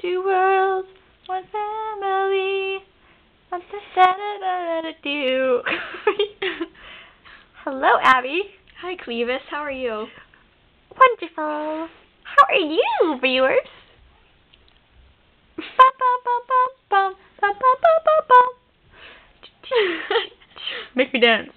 Two worlds, one family. Hello, Abby. Hi, Clevis. How are you? Wonderful. How are you, viewers? Make me dance.